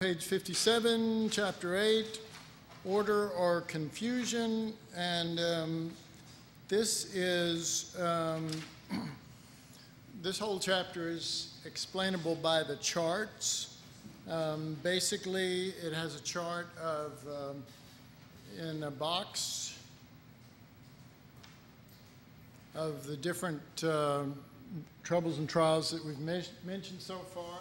Page 57, chapter 8, order or confusion. And um, this is, um, this whole chapter is explainable by the charts. Um, basically, it has a chart of, um, in a box, of the different uh, troubles and trials that we've mentioned so far.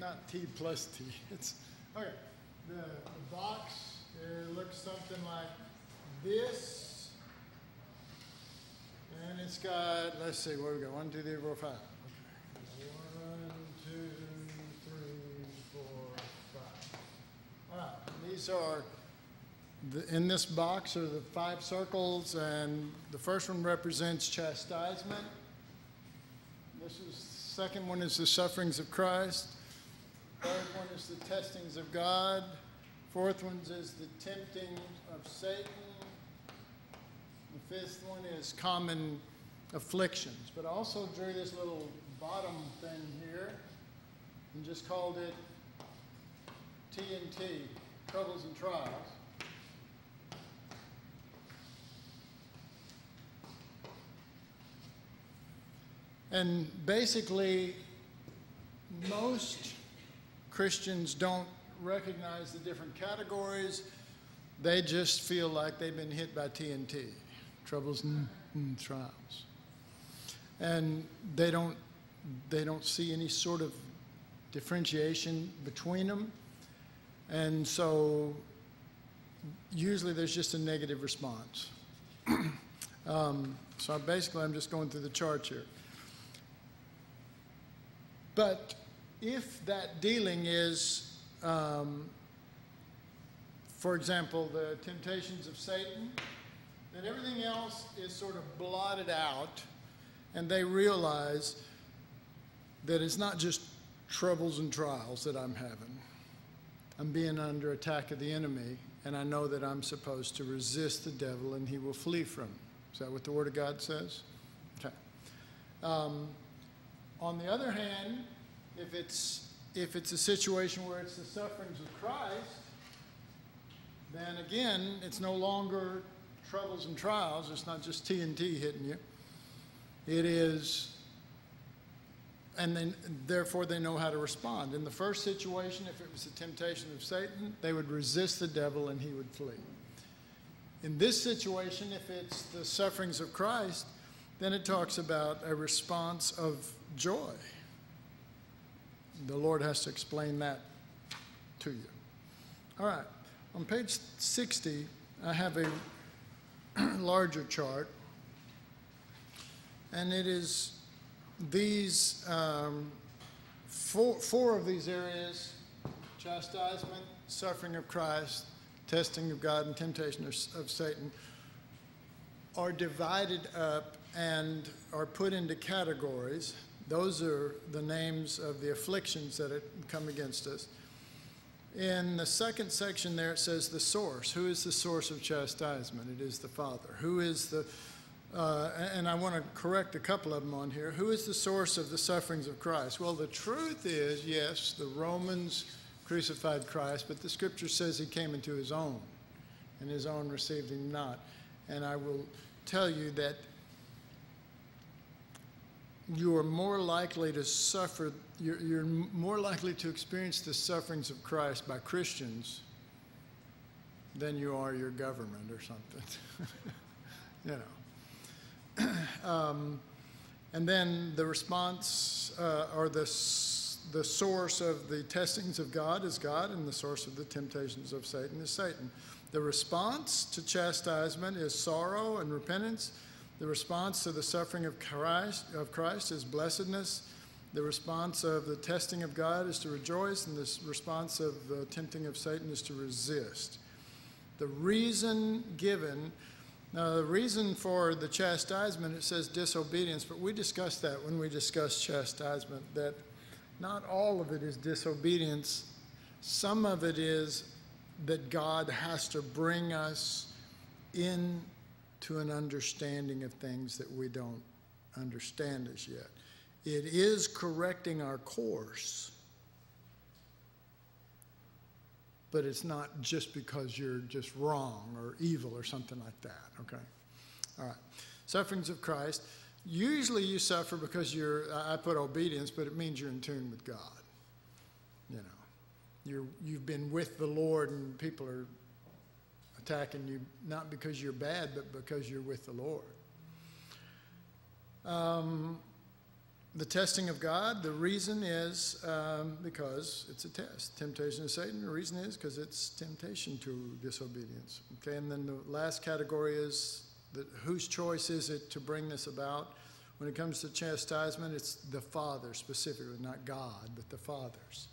Not T plus T. It's okay. The, the box it looks something like this, and it's got let's see what we got one, two, three, four, five. Okay. One, two, three, four, five. All right. These are the, in this box are the five circles, and the first one represents chastisement. This is second one is the sufferings of Christ. Third one is the testings of God. Fourth one is the tempting of Satan. The fifth one is common afflictions. But I also drew this little bottom thing here and just called it TNT, troubles and trials. And basically, most Christians don't recognize the different categories. They just feel like they've been hit by TNT, troubles and, and trials. And they don't, they don't see any sort of differentiation between them. And so usually there's just a negative response. um, so basically, I'm just going through the charts here. But if that dealing is, um, for example, the temptations of Satan, then everything else is sort of blotted out, and they realize that it's not just troubles and trials that I'm having. I'm being under attack of the enemy, and I know that I'm supposed to resist the devil and he will flee from me. Is that what the Word of God says? Okay. Um, on the other hand, if it's if it's a situation where it's the sufferings of Christ, then again, it's no longer troubles and trials. It's not just TNT hitting you. It is, and then therefore they know how to respond. In the first situation, if it was the temptation of Satan, they would resist the devil and he would flee. In this situation, if it's the sufferings of Christ, then it talks about a response of joy the Lord has to explain that to you. All right, on page 60, I have a larger chart, and it is these um, four, four of these areas chastisement, suffering of Christ, testing of God, and temptation of, of Satan are divided up and are put into categories those are the names of the afflictions that had come against us. In the second section there, it says the source. Who is the source of chastisement? It is the Father. Who is the, uh, and I want to correct a couple of them on here. Who is the source of the sufferings of Christ? Well, the truth is, yes, the Romans crucified Christ, but the scripture says he came into his own, and his own received him not. And I will tell you that you are more likely to suffer, you're, you're, more likely to experience the sufferings of Christ by Christians than you are your government or something. you know. um, and then the response uh, or the, the source of the testings of God is God, and the source of the temptations of Satan is Satan. The response to chastisement is sorrow and repentance the response to the suffering of Christ, of Christ is blessedness. The response of the testing of God is to rejoice, and the response of the tempting of Satan is to resist. The reason given, now the reason for the chastisement, it says disobedience, but we discussed that when we discussed chastisement, that not all of it is disobedience. Some of it is that God has to bring us into an understanding of things that we don't understand as yet. It is correcting our course, but it's not just because you're just wrong or evil or something like that, okay? All right. Sufferings of Christ. Usually you suffer because you're, I put obedience, but it means you're in tune with God. You know, you're, you've been with the Lord and people are attacking you not because you're bad, but because you're with the Lord. Um, the testing of God, the reason is um, because it's a test. Temptation of Satan, the reason is because it's temptation to disobedience. Okay, and then the last category is that whose choice is it to bring this about? When it comes to chastisement, it's the Father specifically, not God, but the Father's.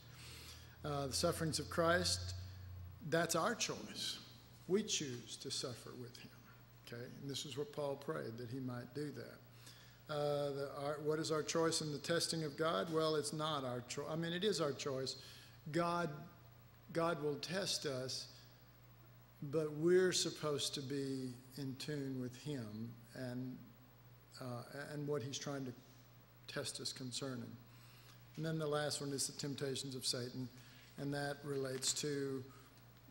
Uh, the sufferings of Christ, that's our choice. We choose to suffer with Him. Okay, and this is what Paul prayed that he might do that. Uh, the, our, what is our choice in the testing of God? Well, it's not our choice. I mean, it is our choice. God, God will test us, but we're supposed to be in tune with Him and uh, and what He's trying to test us concerning. And then the last one is the temptations of Satan, and that relates to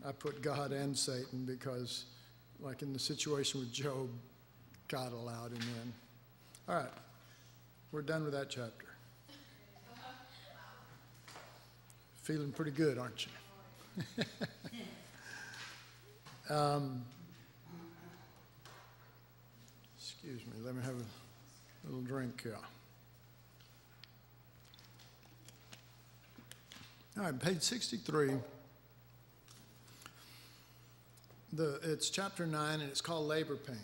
I put God and Satan because, like in the situation with Job, God allowed him in. All right, we're done with that chapter. Feeling pretty good, aren't you? um, excuse me, let me have a little drink here. All right, page 63. The, it's chapter 9 and it's called Labor Pains.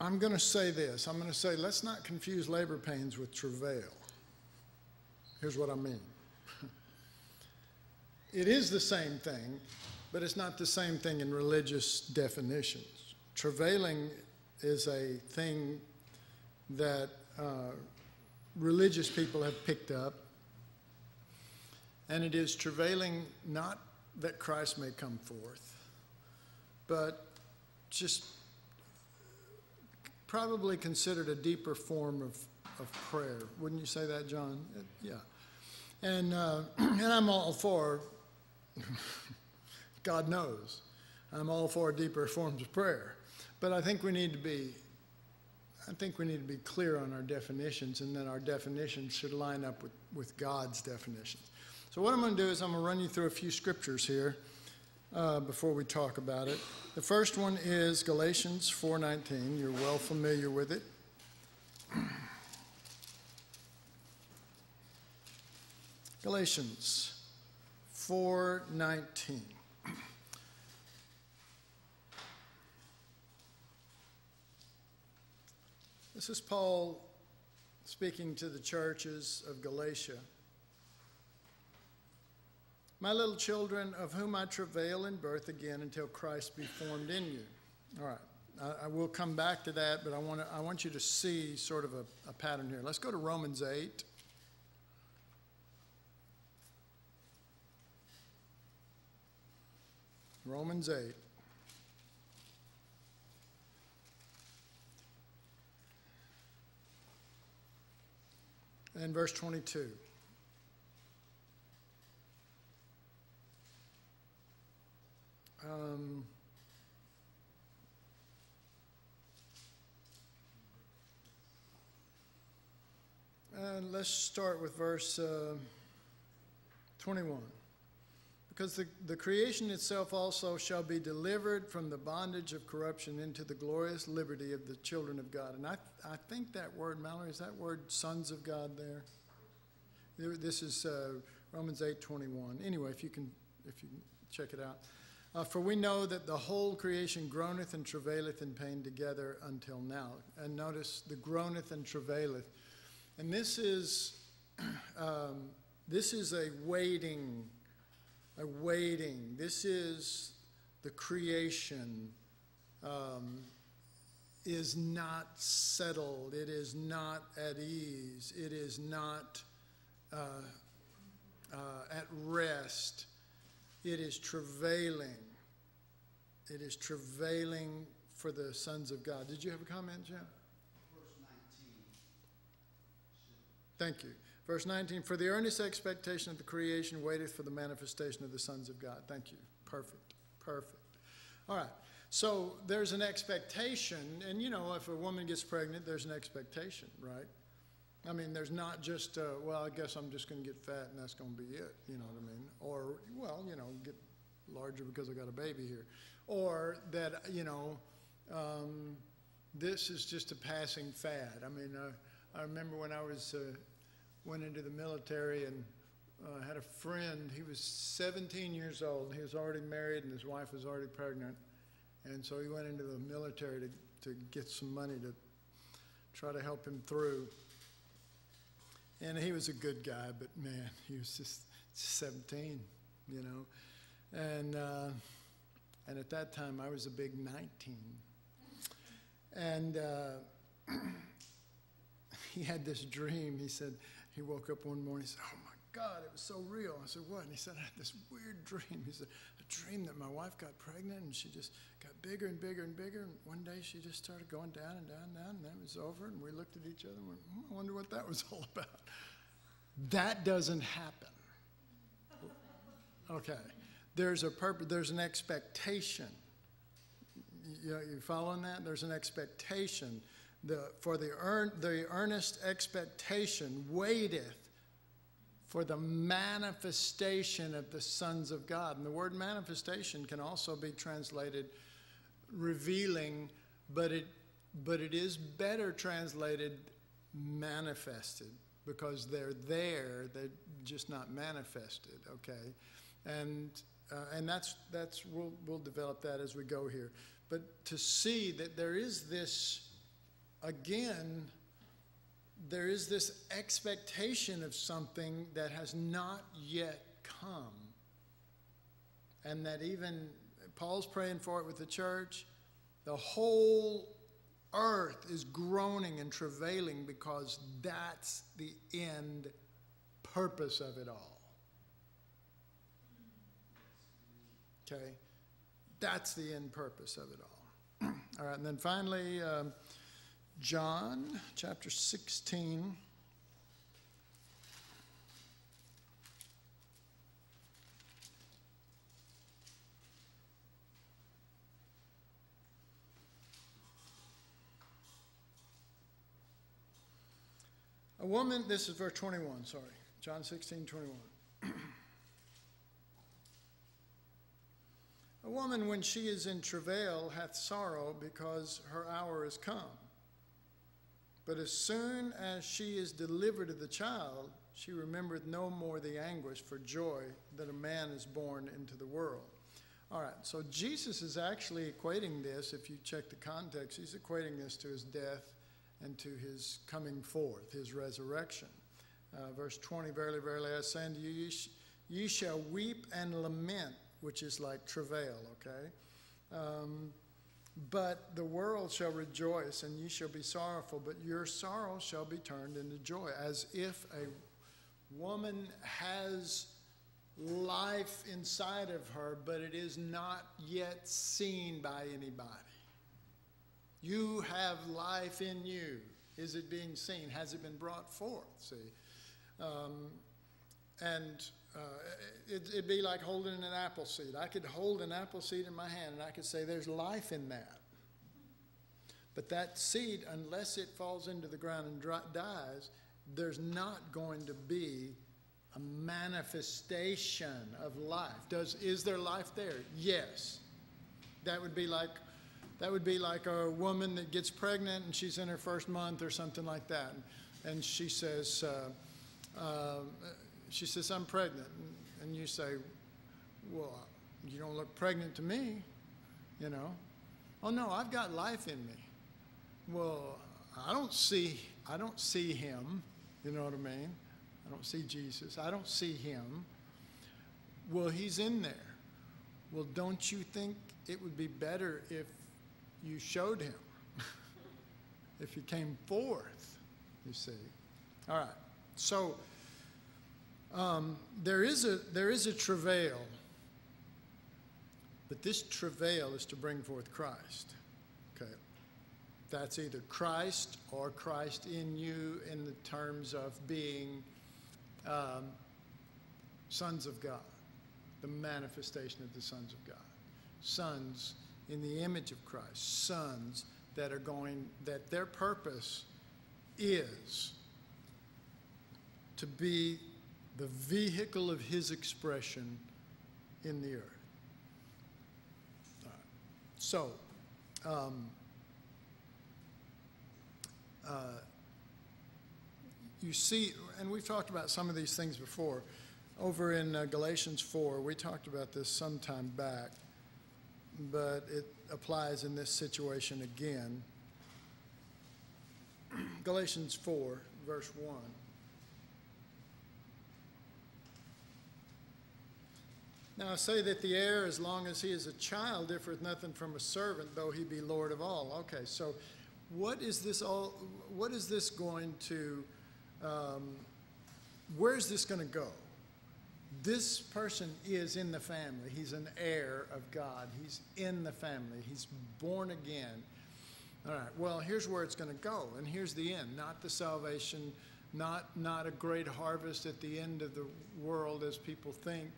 I'm going to say this. I'm going to say, let's not confuse labor pains with travail. Here's what I mean it is the same thing, but it's not the same thing in religious definitions. Travailing is a thing that uh, religious people have picked up, and it is travailing not that Christ may come forth, but just probably considered a deeper form of, of prayer. Wouldn't you say that, John? Yeah. And, uh, and I'm all for, God knows, I'm all for deeper forms of prayer. But I think we need to be, I think we need to be clear on our definitions, and then our definitions should line up with, with God's definitions. So what I'm going to do is I'm going to run you through a few scriptures here uh, before we talk about it. The first one is Galatians 4:19. You're well familiar with it. Galatians 4:19. This is Paul speaking to the churches of Galatia. My little children, of whom I travail in birth again until Christ be formed in you. All right, I, I will come back to that, but I want, to, I want you to see sort of a, a pattern here. Let's go to Romans 8. Romans 8. And verse 22. Um, and let's start with verse uh, 21. Because the, the creation itself also shall be delivered from the bondage of corruption into the glorious liberty of the children of God. And I, I think that word, Mallory, is that word sons of God there? This is uh, Romans 8 21. Anyway, if you can, if you can check it out. Uh, for we know that the whole creation groaneth and travaileth in pain together until now. And notice the groaneth and travaileth. And this is, um, this is a waiting a waiting. This is the creation um, is not settled. It is not at ease. It is not uh, uh, at rest. It is travailing. It is travailing for the sons of God. Did you have a comment, Jim? Verse 19. Thank you. Verse 19, for the earnest expectation of the creation waiteth for the manifestation of the sons of God. Thank you. Perfect. Perfect. All right. So there's an expectation, and you know, if a woman gets pregnant, there's an expectation, right? I mean, there's not just, uh, well, I guess I'm just going to get fat and that's going to be it, you know what I mean? Or, well, you know, get larger because I got a baby here. Or that, you know, um, this is just a passing fad. I mean, uh, I remember when I was uh, went into the military and uh, had a friend. He was 17 years old. He was already married and his wife was already pregnant. And so he went into the military to, to get some money to try to help him through. And he was a good guy, but man, he was just 17, you know. And, uh, and at that time, I was a big 19. And uh, he had this dream. He said, he woke up one morning, he said, Oh my God, it was so real. I said, What? And he said, I had this weird dream. He said, A dream that my wife got pregnant and she just got bigger and bigger and bigger. And one day she just started going down and down and down, and then it was over. And we looked at each other and went, hmm, I wonder what that was all about. That doesn't happen. Okay. There's a purpose, there's an expectation. You, you following that? There's an expectation. The, for the, earn, the earnest expectation waiteth for the manifestation of the sons of God. And the word manifestation can also be translated revealing, but it, but it is better translated manifested because they're there, they're just not manifested, okay? And, uh, and that's, that's we'll, we'll develop that as we go here. But to see that there is this, again, there is this expectation of something that has not yet come. And that even Paul's praying for it with the church. The whole earth is groaning and travailing because that's the end purpose of it all. Okay? That's the end purpose of it all. all right, and then finally, um, John chapter 16. A woman, this is verse 21, sorry. John 16, 21. A woman, when she is in travail, hath sorrow because her hour is come. But as soon as she is delivered of the child, she remembereth no more the anguish for joy that a man is born into the world. All right, so Jesus is actually equating this, if you check the context, he's equating this to his death and to his coming forth, his resurrection. Uh, verse 20 Verily, verily, I say unto you, ye, sh- ye shall weep and lament, which is like travail, okay? Um, but the world shall rejoice, and ye shall be sorrowful, but your sorrow shall be turned into joy, as if a woman has life inside of her, but it is not yet seen by anybody. You have life in you. Is it being seen? Has it been brought forth? See? Um, and uh, it, would be like holding an apple seed. I could hold an apple seed in my hand and I could say, There's life in that. But that seed, unless it falls into the ground and dry, dies, there's not going to be a manifestation of life. Does, is there life there? Yes. That would be like that would be like a woman that gets pregnant and she's in her first month or something like that. And she says, uh, uh, she says, I'm pregnant. And you say, well, you don't look pregnant to me, you know. Oh no, I've got life in me. Well, I don't see, I don't see him, you know what I mean? I don't see Jesus. I don't see him. Well, he's in there. Well, don't you think it would be better if you showed him? if he came forth, you see. All right. So um, there, is a, there is a travail, but this travail is to bring forth Christ. Okay. That's either Christ or Christ in you in the terms of being um, sons of God, the manifestation of the sons of God. Sons in the image of Christ, sons that are going, that their purpose is to be the vehicle of his expression in the earth. Right. So, um, uh, you see, and we've talked about some of these things before. Over in uh, Galatians 4, we talked about this some time back, but it applies in this situation again. Galatians 4, verse 1. Now I say that the heir, as long as he is a child, differeth nothing from a servant, though he be Lord of all. Okay, so what is this all? What is this going to? Um, where is this going to go? This person is in the family. He's an heir of God. He's in the family. He's born again. All right. Well, here's where it's going to go, and here's the end. Not the salvation, not not a great harvest at the end of the world as people think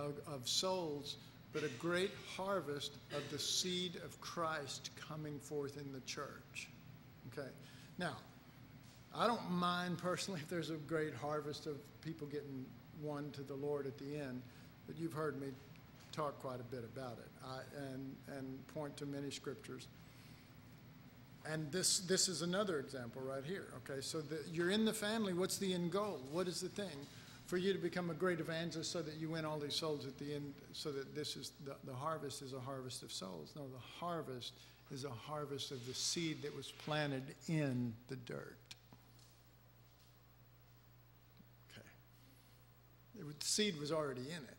of, of souls, but a great harvest of the seed of Christ coming forth in the church. Okay. Now, I don't mind personally if there's a great harvest of people getting won to the Lord at the end, but you've heard me talk quite a bit about it I, and, and point to many scriptures. And this, this is another example right here. Okay, so the, you're in the family. What's the end goal? What is the thing? For you to become a great evangelist so that you win all these souls at the end, so that this is the, the harvest is a harvest of souls. No, the harvest is a harvest of the seed that was planted in the dirt. Okay. the seed was already in it.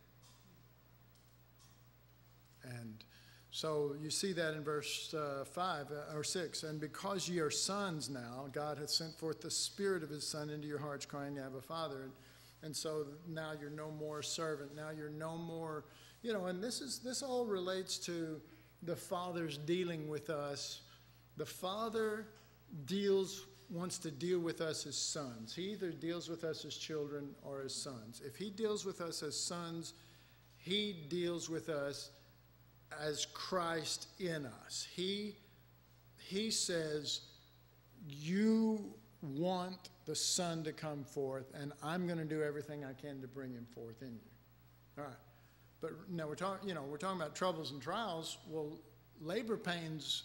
And so you see that in verse uh, 5 uh, or 6. And because ye are sons now, God hath sent forth the Spirit of His Son into your hearts, crying, Abba, Father. And, and so now you're no more servant. Now you're no more, you know, and this is this all relates to the Father's dealing with us. The Father deals wants to deal with us as sons. He either deals with us as children or as sons. If he deals with us as sons, he deals with us as Christ in us. He he says, "You want the Son to come forth, and I'm going to do everything I can to bring him forth in you." All right. But now we're talking, you know, we're talking about troubles and trials. Well, labor pains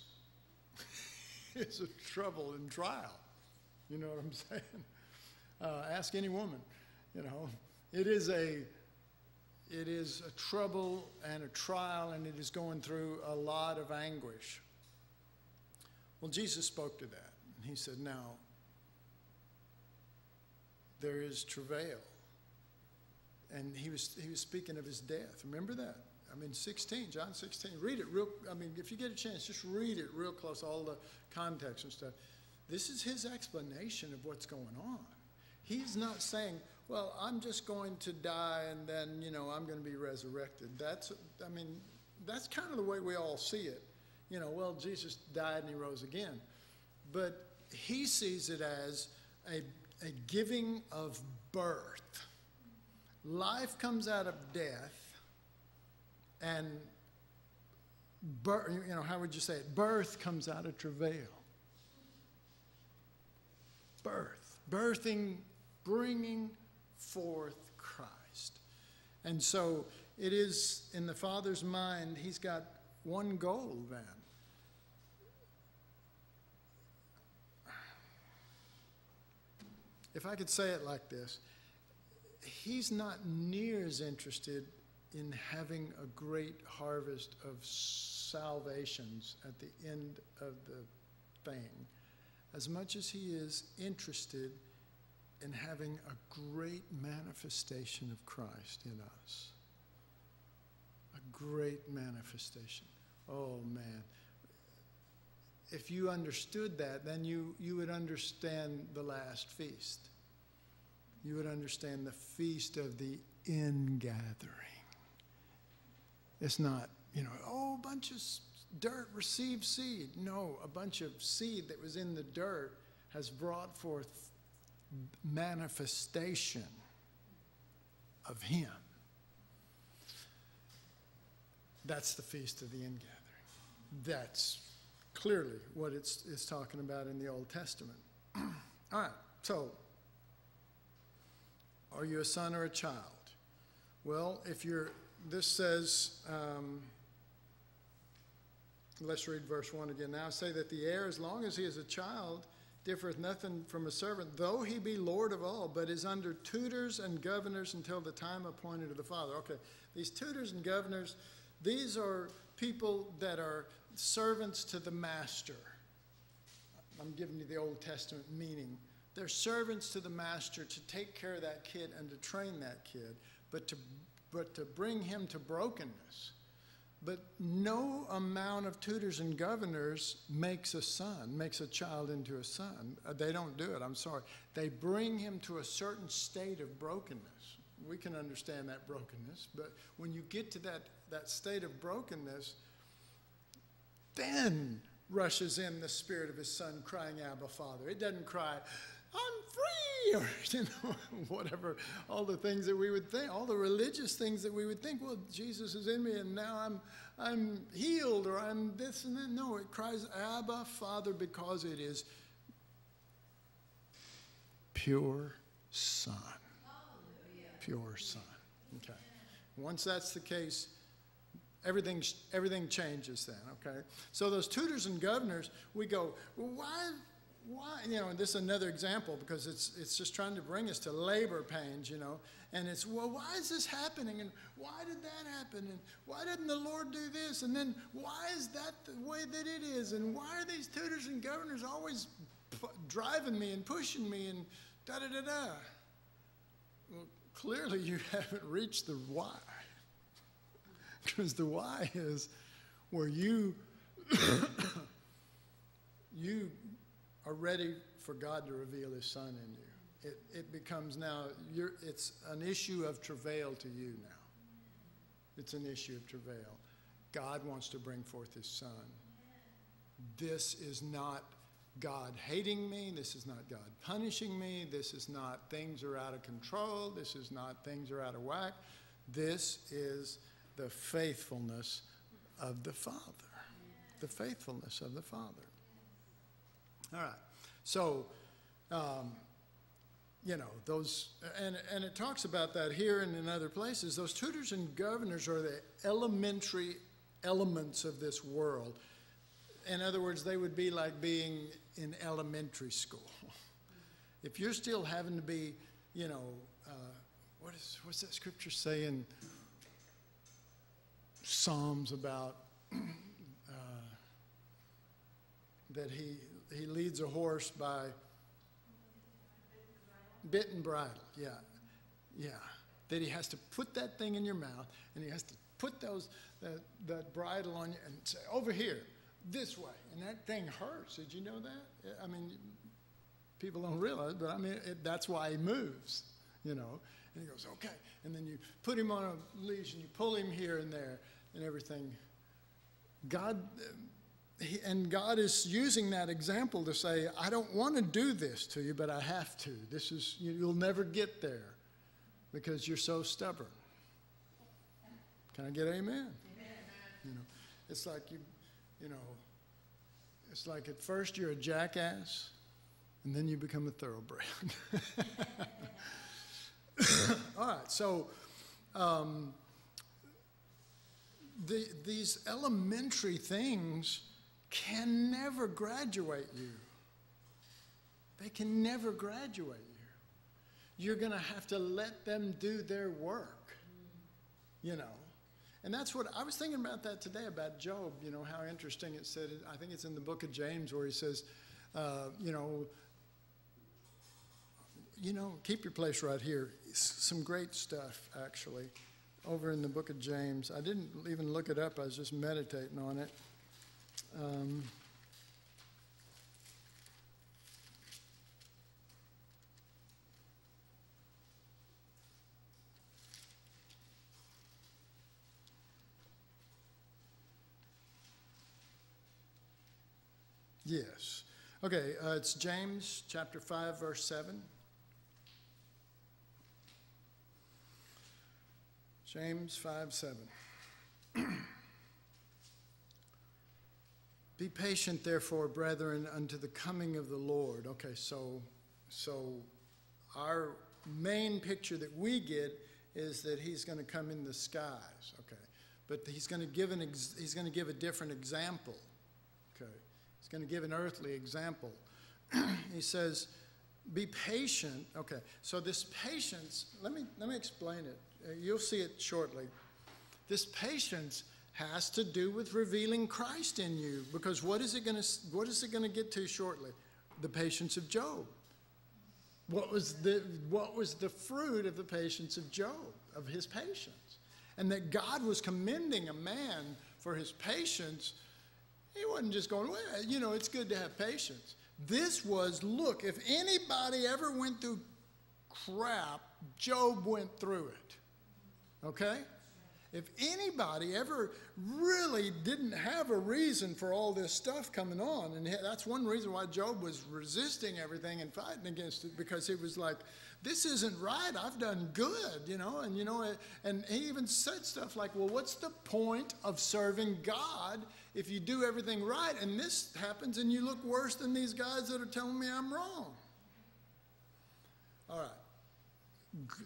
is a trouble and trial. You know what I'm saying? Uh, ask any woman. You know, it is a it is a trouble and a trial, and it is going through a lot of anguish. Well, Jesus spoke to that. And he said, Now, there is travail and he was he was speaking of his death. Remember that? I mean, 16, John 16. Read it real. I mean, if you get a chance, just read it real close, all the context and stuff. This is his explanation of what's going on. He's not saying, "Well, I'm just going to die and then you know I'm going to be resurrected." That's, I mean, that's kind of the way we all see it. You know, well, Jesus died and he rose again, but he sees it as a, a giving of birth life comes out of death, and birth, you know, how would you say it? Birth comes out of travail. Birth, birthing, bringing forth Christ. And so it is in the Father's mind, He's got one goal then. If I could say it like this, he's not near as interested in having a great harvest of salvations at the end of the thing as much as he is interested in having a great manifestation of Christ in us. A great manifestation. Oh man. If you understood that, then you, you would understand the last feast. You would understand the feast of the ingathering. It's not, you know, oh, a bunch of dirt received seed. No, a bunch of seed that was in the dirt has brought forth manifestation of Him. That's the feast of the ingathering. That's clearly what it's, it's talking about in the Old Testament. All right, so are you a son or a child? Well, if you're, this says, um, let's read verse 1 again. Now I say that the heir, as long as he is a child, differeth nothing from a servant, though he be Lord of all, but is under tutors and governors until the time appointed of the Father. Okay, these tutors and governors, these are people that are servants to the master. I'm giving you the Old Testament meaning. They're servants to the master to take care of that kid and to train that kid, but to, but to bring him to brokenness. But no amount of tutors and governors makes a son, makes a child into a son. Uh, They don't do it, I'm sorry. They bring him to a certain state of brokenness. We can understand that brokenness, but when you get to that, that state of brokenness, then rushes in the spirit of his son crying, Abba, Father. It doesn't cry, I'm free, or you know, whatever, all the things that we would think, all the religious things that we would think, well, Jesus is in me and now I'm I'm healed or I'm this and that. No, it cries, Abba, Father, because it is pure Son. Pure Son. Okay. Once that's the case, everything, everything changes then, okay? So those tutors and governors, we go, why, why, you know, and this is another example because it's, it's just trying to bring us to labor pains, you know. And it's, well, why is this happening? And why did that happen? And why didn't the Lord do this? And then why is that the way that it is? And why are these tutors and governors always driving me and pushing me and da da da da? Well, clearly you haven't reached the why. Because the why is where you you are ready for God to reveal His Son in you. It, it becomes now, it's an issue of travail to you now. It's an issue of travail. God wants to bring forth His Son. This is not God hating me. This is not God punishing me. This is not things are out of control. This is not things are out of whack. This is the faithfulness of the Father. The faithfulness of the Father. All right. So, um, you know, those, and, and it talks about that here and in other places. Those tutors and governors are the elementary elements of this world. In other words, they would be like being in elementary school. if you're still having to be, you know, uh, what is, what's that scripture saying? Psalms about uh, that he, he leads a horse by bit and bridle. Yeah, yeah. That he has to put that thing in your mouth and he has to put those that, that bridle on you and say, over here, this way. And that thing hurts. Did you know that? I mean, people don't realize, but I mean, it, that's why he moves, you know. And he goes, okay. And then you put him on a leash and you pull him here and there and everything. God, and God is using that example to say, I don't want to do this to you, but I have to. This is, you, you'll never get there because you're so stubborn. Can I get amen? amen? You know, it's like you, you know, it's like at first you're a jackass, and then you become a thoroughbred. All right, so um, the, these elementary things can never graduate you. They can never graduate you. You're going to have to let them do their work, you know. And that's what I was thinking about that today about Job, you know, how interesting it said. I think it's in the book of James where he says, uh, you know, you know, keep your place right here. Some great stuff, actually, over in the book of James. I didn't even look it up, I was just meditating on it. Um, Yes. Okay, uh, it's James chapter 5, verse 7. James 5, 7. Be patient, therefore, brethren, unto the coming of the Lord. Okay, so, so our main picture that we get is that he's going to come in the skies. Okay, but he's going to give an he's going to give a different example. Okay, he's going to give an earthly example. he says, "Be patient." Okay, so this patience. Let me let me explain it. Uh, you'll see it shortly. This patience has to do with revealing Christ in you. Because what is it going to what is it going to get to shortly? The patience of Job. What was the what was the fruit of the patience of Job, of his patience? And that God was commending a man for his patience. He wasn't just going, well, you know, it's good to have patience. This was, look, if anybody ever went through crap, Job went through it. Okay? If anybody ever really didn't have a reason for all this stuff coming on, and that's one reason why Job was resisting everything and fighting against it, because he was like, this isn't right. I've done good, you know, and you know, and he even said stuff like, well, what's the point of serving God if you do everything right and this happens and you look worse than these guys that are telling me I'm wrong? All right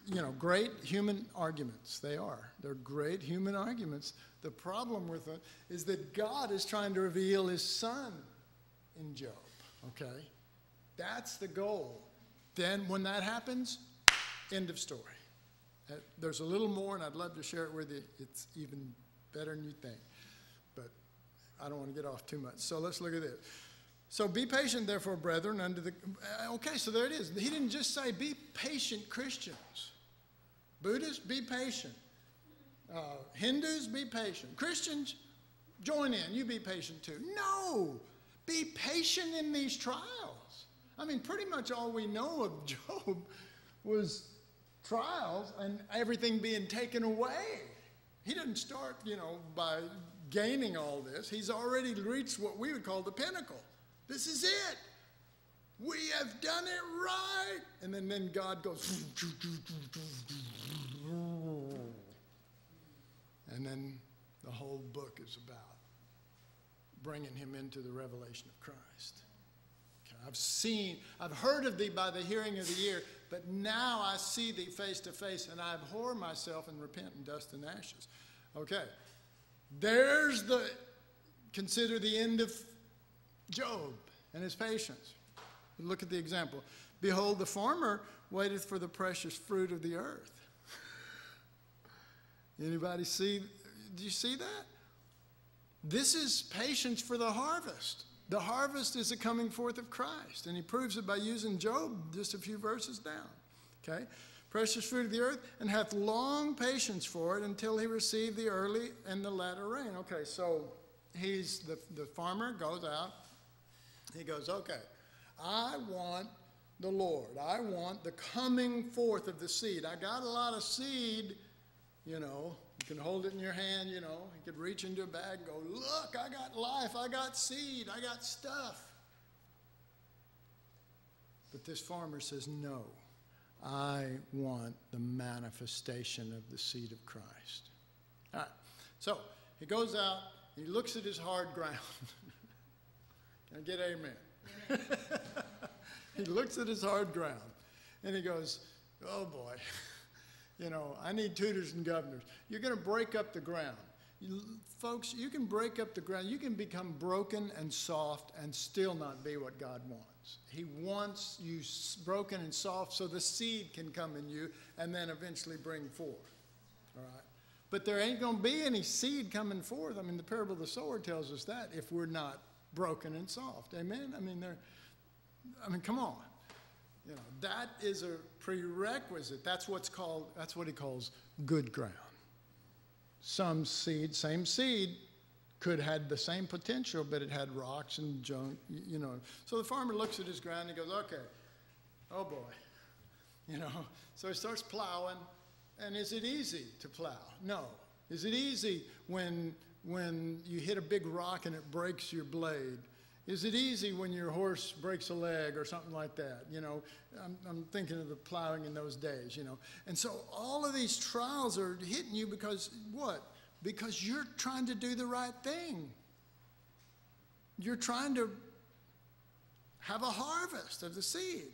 you know, great human arguments. They are. They're great human arguments. The problem with it is that God is trying to reveal his son in Job, okay? That's the goal. Then when that happens, end of story. Uh, there's a little more, and I'd love to share it with you. It's even better than you think. But I don't want to get off too much. So let's look at this. So be patient, therefore, brethren, under the. Uh, okay, so there it is. He didn't just say, be patient Christians. Buddhists, be patient. Uh, Hindus, be patient. Christians, join in. You be patient too. No, be patient in these trials. I mean, pretty much all we know of Job was trials and everything being taken away. He didn't start, you know, by gaining all this. He's already reached what we would call the pinnacle. This is it. We have done it right. And then, then God goes, and then the whole book is about bringing him into the revelation of Christ. Okay, I've seen, I've heard of thee by the hearing of the ear, but now I see thee face to face, and I abhor myself and repent in dust and ashes. Okay, there's the, consider the end of Job and his patience. Look at the example. Behold, the farmer waiteth for the precious fruit of the earth. Anybody see? Do you see that? This is patience for the harvest. The harvest is the coming forth of Christ, and he proves it by using Job just a few verses down. Okay? Precious fruit of the earth, and hath long patience for it until he receive the early and the latter rain. Okay, so he's the, the farmer goes out, he goes, okay, I want the Lord. I want the coming forth of the seed. I got a lot of seed, you know. You can hold it in your hand, you know. You could reach into a bag and go, look, I got life, I got seed, I got stuff. But this farmer says, no, I want the manifestation of the seed of Christ. All right, so he goes out, he looks at his hard ground. And get amen. he looks at his hard ground and he goes, Oh boy, you know, I need tutors and governors. You're going to break up the ground. You, folks, you can break up the ground. You can become broken and soft and still not be what God wants. He wants you broken and soft so the seed can come in you and then eventually bring forth. All right? But there ain't going to be any seed coming forth. I mean, the parable of the sower tells us that if we're not broken and soft. Amen? I mean, they're, I mean, come on. You know, that is a prerequisite. That's what's called, that's what he calls good ground. Some seed, same seed, could have had the same potential, but it had rocks and junk, you know. So the farmer looks at his ground and he goes, okay, oh boy, you know. So he starts plowing, and is it easy to plow? No. Is it easy when when you hit a big rock and it breaks your blade? Is it easy when your horse breaks a leg or something like that? You know, I'm, I'm thinking of the plowing in those days, you know. And so all of these trials are hitting you because what? Because you're trying to do the right thing. You're trying to have a harvest of the seed.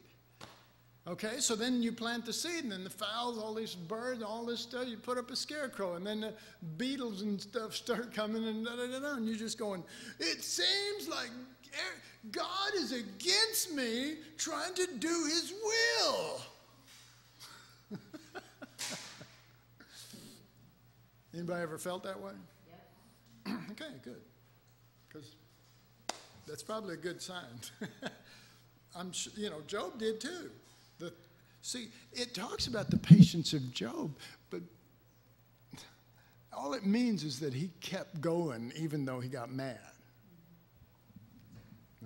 Okay, so then you plant the seed, and then the fowls, all these birds, all this stuff, you put up a scarecrow, and then the beetles and stuff start coming, and da da da da, and you're just going, it seems like er, God is against me trying to do his will. Anybody ever felt that way? Yep. okay, good. Because that's probably a good sign. I'm you know, Job did too. See, it talks about the patience of Job, but all it means is that he kept going even though he got mad.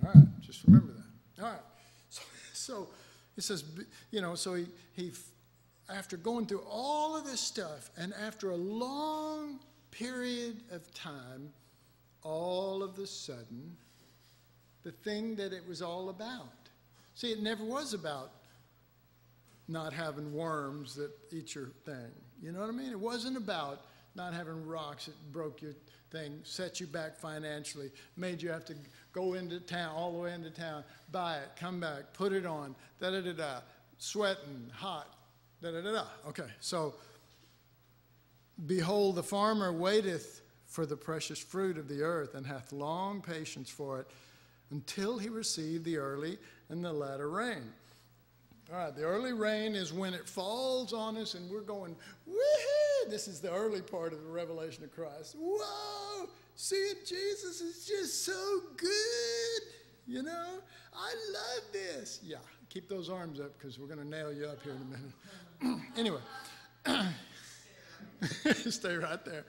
All right, just remember that. All right. So, so it says, you know, so he, he, after going through all of this stuff and after a long period of time, all of a sudden, the thing that it was all about. See, it never was about not having worms that eat your thing. You know what I mean? It wasn't about not having rocks that broke your thing, set you back financially, made you have to go into town, all the way into town, buy it, come back, put it on, da da da da, sweating, hot, da da da da. Okay, so behold, the farmer waiteth for the precious fruit of the earth and hath long patience for it until he receive the early and the latter rain. All right, the early rain is when it falls on us and we're going, woohoo! This is the early part of the revelation of Christ. Whoa! Seeing Jesus is just so good. You know, I love this. Yeah, keep those arms up because we're going to nail you up here in a minute. anyway, stay right there.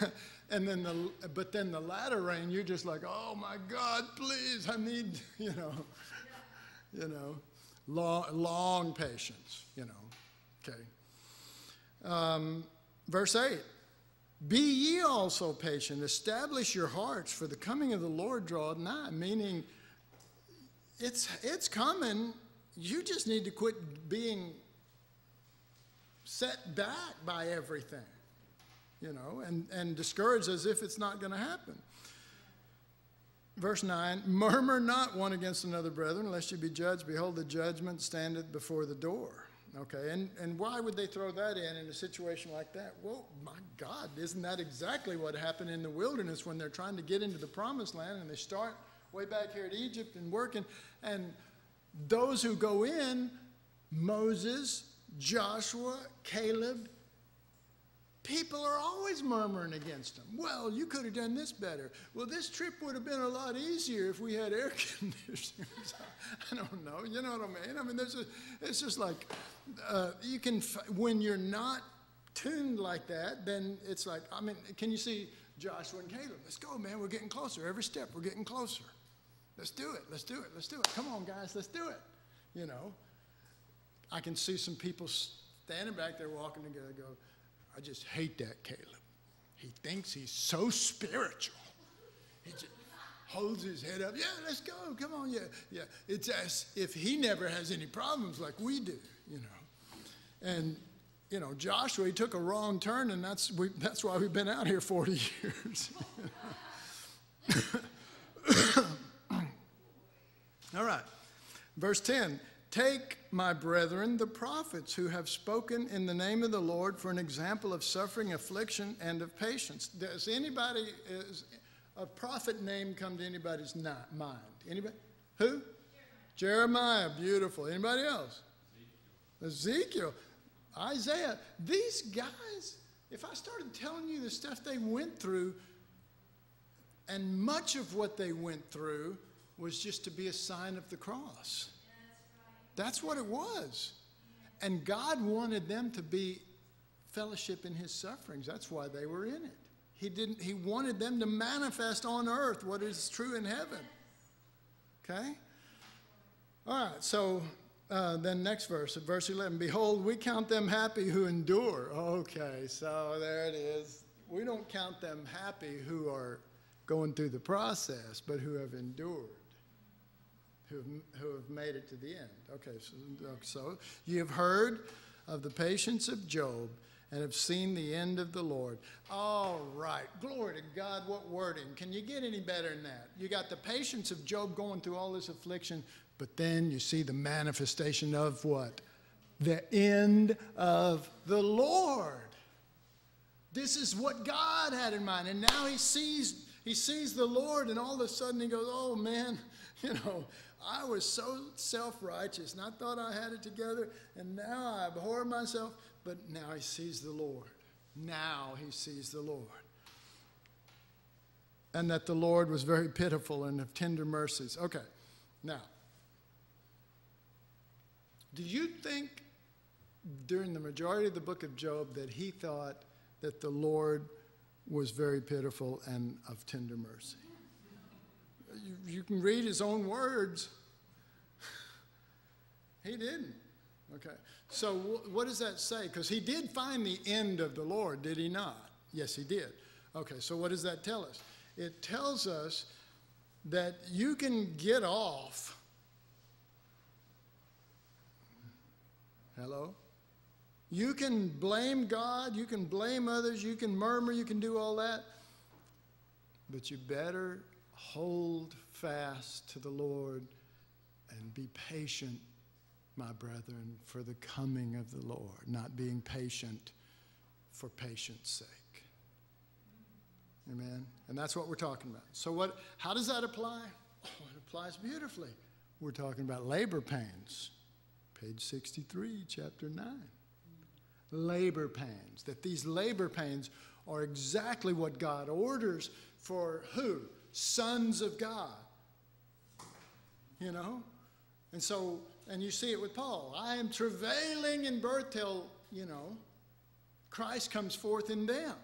and then the, but then the latter rain, you're just like, oh my God, please, I need, you know, you know long, long patience, you know. Okay. Um, verse 8 Be ye also patient, establish your hearts, for the coming of the Lord draweth nigh, meaning it's, it's coming. You just need to quit being set back by everything, you know, and, and discouraged as if it's not going to happen. Verse 9 Murmur not one against another, brethren, lest you be judged. Behold, the judgment standeth before the door. Okay, and, and why would they throw that in in a situation like that? Well, my God, isn't that exactly what happened in the wilderness when they're trying to get into the promised land and they start way back here at Egypt and working? And those who go in, Moses, Joshua, Caleb, people are always murmuring against them. Well, you could have done this better. Well, this trip would have been a lot easier if we had air conditioners. I don't know. You know what I mean? I mean, there's a, it's just like uh, you can, when you're not tuned like that, then it's like, I mean, can you see Joshua and Caleb? Let's go, man. We're getting closer. Every step, we're getting closer. Let's do it. Let's do it. Let's do it. Come on, guys. Let's do it. You know, I can see some people standing back there walking together go, I just hate that Caleb. He thinks he's so spiritual. He just holds his head up. Yeah, let's go. Come on. Yeah, yeah. It's as if he never has any problems like we do, you know. And, you know, Joshua, he took a wrong turn, and that's, we, that's why we've been out here 40 years. All right. Verse 10 Take, my brethren, the prophets who have spoken in the name of the Lord for an example of suffering, affliction, and of patience. Does anybody, is a prophet name come to anybody's not, mind? Anybody? Who? Jeremiah. Jeremiah. Beautiful. Anybody else? Ezekiel. Ezekiel. Isaiah. These guys, if I started telling you the stuff they went through, and much of what they went through was just to be a sign of the cross. That's what it was. And God wanted them to be fellowship in his sufferings. That's why they were in it. He didn't he wanted them to manifest on earth what is true in heaven. Okay? All right, so uh, then next verse, verse 11 Behold, we count them happy who endure. Okay, so there it is. We don't count them happy who are going through the process, but who have endured. Who have, made it to the end. Okay, so, so you have heard of the patience of Job and have seen the end of the Lord. All right, glory to God. What wording? Can you get any better than that? You got the patience of Job going through all this affliction, but then you see the manifestation of what? The end of the Lord. This is what God had in mind. And now he sees he sees the Lord and all of a sudden he goes, "Oh man, you know, I was so self-righteous and I thought I had it together and now I abhor myself, but now he sees the Lord. Now he sees the Lord. And that the Lord was very pitiful and of tender mercies. Okay. Now, do you think during the majority of the book of Job that he thought that the Lord was very pitiful and of tender mercy? You, you can read his own words. he didn't. Okay. So, what does that say? Because he did find the end of the Lord, did he not? Yes, he did. Okay, so what does that tell us? It tells us that you can get off. Hello? You can blame God, you can blame others, you can murmur, you can do all that. But you better hold fast to the Lord and be patient, my brethren, for the coming of the Lord, not being patient for patience' sake. Amen. And that's what we're talking about. So what how does that apply? Oh, it applies beautifully. We're talking about labor pains. Page 63, chapter 9 labor pains. That these labor pains are exactly what God orders for who? Sons of God. You know? And so, and you see it with Paul. I am travailing in birth till, you know, Christ comes forth in them.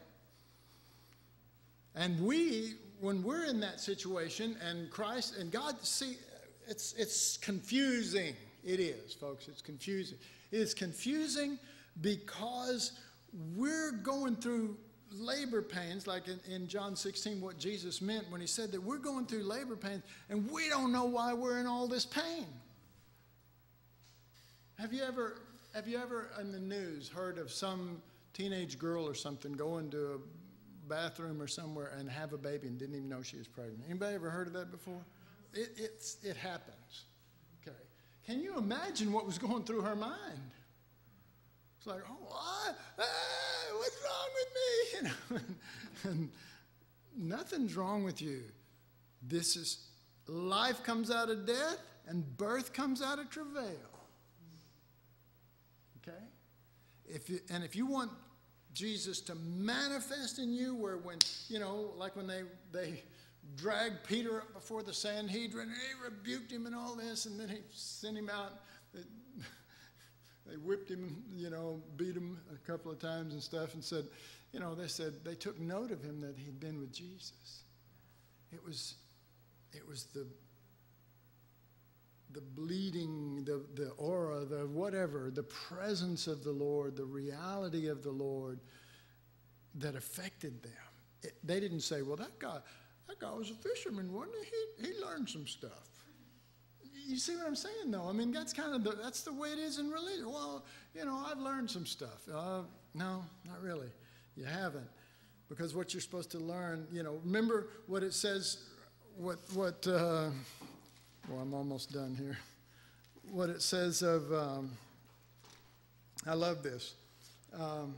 And we, when we're in that situation and Christ and God, see, it's, it's confusing. It is, folks. It's confusing. It is confusing because we're going through labor pains, like in, in, John 16, what Jesus meant when he said that we're going through labor pains and we don't know why we're in all this pain. Have you ever, have you ever in the news heard of some teenage girl or something going to a bathroom or somewhere and have a baby and didn't even know she was pregnant? Anybody ever heard of that before? It, it's, it happens. Okay. Can you imagine what was going through her mind? It's like, oh, what? What's wrong with me? You know, and nothing's wrong with you. This is life comes out of death, and birth comes out of travail. Okay? If you, and if you want Jesus to manifest in you, where when, you know, like when they, they dragged Peter up before the Sanhedrin, and he rebuked him and all this, and then he sent him out they whipped him, you know, beat him a couple of times and stuff, and said, you know, they said they took note of him that he'd been with Jesus. It was, it was the, the bleeding, the, the aura, the whatever, the presence of the Lord, the reality of the Lord that affected them. It, they didn't say, well, that guy, that guy was a fisherman, wasn't he? He, he learned some stuff you see what I'm saying, though? I mean, that's kind of the, that's the way it is in religion. Well, you know, I've learned some stuff. Uh, no, not really. You haven't, because what you're supposed to learn, you know, remember what it says. What what? Uh, well, I'm almost done here. What it says of. Um, I love this. Um,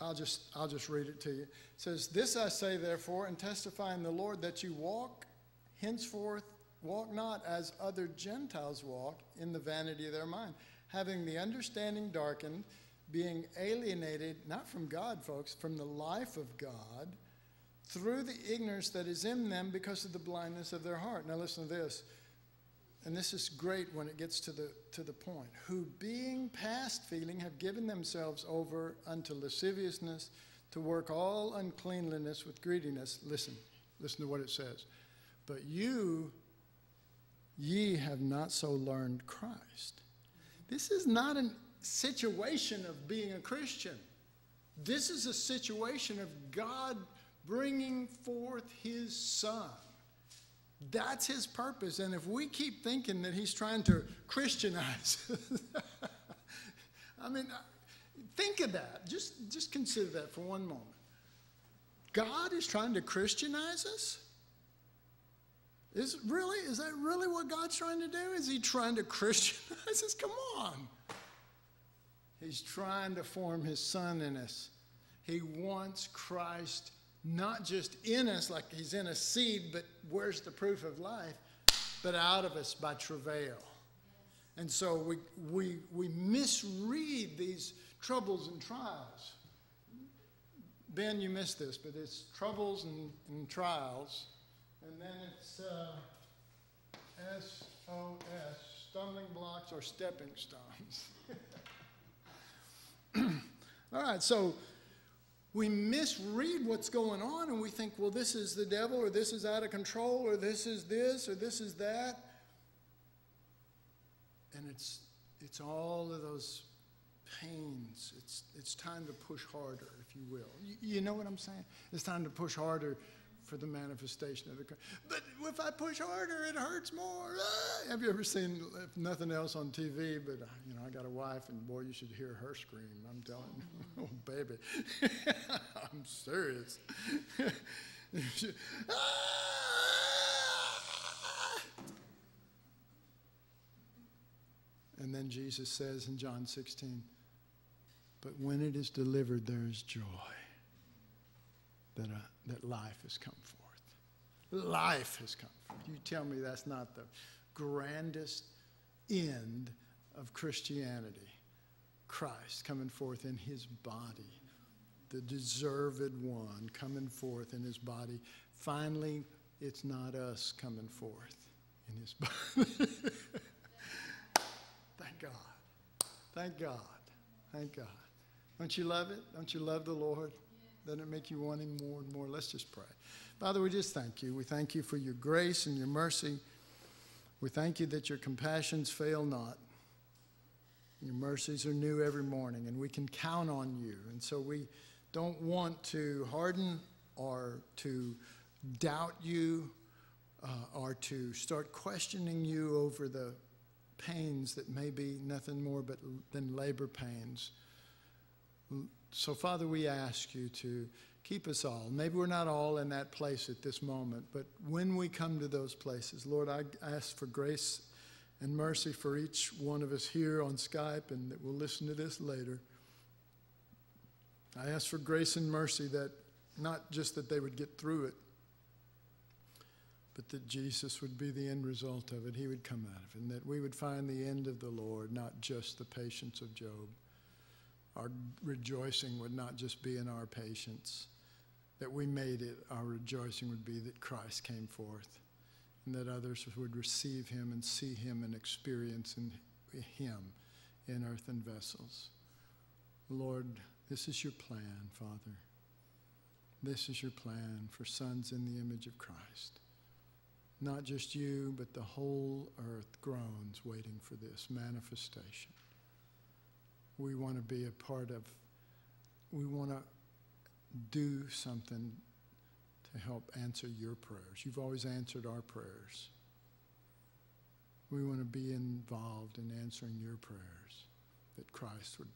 I'll just, I'll just read it to you. It says, This I say, therefore, and testify in the Lord, that you walk henceforth, walk not as other Gentiles walk in the vanity of their mind, having the understanding darkened, being alienated, not from God, folks, from the life of God, through the ignorance that is in them because of the blindness of their heart. Now, listen to this and this is great when it gets to the, to the point, who being past feeling have given themselves over unto lasciviousness to work all uncleanliness with greediness. Listen, listen to what it says. But you, ye have not so learned Christ. This is not a situation of being a Christian. This is a situation of God bringing forth his son. That's his purpose. And if we keep thinking that he's trying to Christianize, I mean, think of that. Just, just consider that for one moment. God is trying to Christianize us? Is really is that really what God's trying to do? Is he trying to Christianize us? Come on. He's trying to form his son in us. He wants Christ not just in us like he's in a seed, but where's the proof of life? But out of us by travail. And so we, we, we misread these troubles and trials. Ben, you missed this, but it's troubles and, and trials. And then it's uh, S O S, stumbling blocks or stepping stones. All right, so we misread what's going on and we think, well, this is the devil, or this is out of control, or this is this, or this is that. And it's, it's all of those pains. It's, it's time to push harder, if you will. You, you know what I'm saying? It's time to push harder for the manifestation of the. But if I push harder, it hurts more. Ah! Have you ever seen, if nothing else on TV, but you know, I got a wife, and boy, you should hear her scream. I'm telling you, oh baby, I'm serious. and then Jesus says in John 16, but when it is delivered, there is joy that, uh, that life has come forth. Life has come forth. You tell me that's not the grandest end of Christianity. Christ coming forth in his body, the deserved one coming forth in his body. Finally, it's not us coming forth in his body. Thank God. Thank God. Thank God. Don't you love it? Don't you love the Lord? Doesn't it make you want Him more and more? Let's just pray. Father, we just thank you. We thank you for your grace and your mercy. We thank you that your compassions fail not. Your mercies are new every morning, and we can count on you. And so we don't want to harden or to doubt you uh, or to start questioning you over the pains that may be nothing more but than labor pains. So, Father, we ask you to keep us all. Maybe we're not all in that place at this moment, but when we come to those places, Lord, I ask for grace and mercy for each one of us here on Skype and that will listen to this later. I ask for grace and mercy that not just that they would get through it, but that Jesus would be the end result of it. He would come out of it, and that we would find the end of the Lord, not just the patience of Job our rejoicing would not just be in our patience, that we made it, our rejoicing would be that Christ came forth and that others would receive him and see him and experience in him in earthen vessels. Lord, this is your plan, Father. This is your plan for sons in the image of Christ. Not just you, but the whole earth groans waiting for this manifestation we want to be a part of, we want to do something to help answer your prayers. You've always answered our prayers. We want to be involved in answering your prayers, that Christ would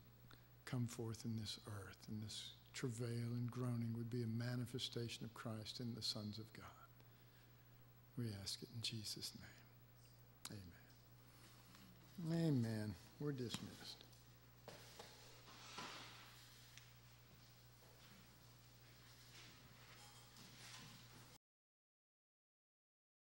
come forth in this earth, and this travail and groaning would be a manifestation of Christ in the sons of God. We ask it in Jesus' name. Amen. Amen. We're dismissed.